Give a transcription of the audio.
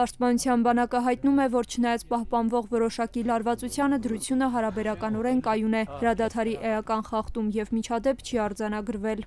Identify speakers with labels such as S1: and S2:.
S1: Պաշտպանության բանակը հայտնում է, որ չնայած պահպանվող որոշակի լարվածությանը, դրությունը հարաբերականորեն կայուն է, հրադադարի էական խախտում և միջադեպ չի արձանագրվել։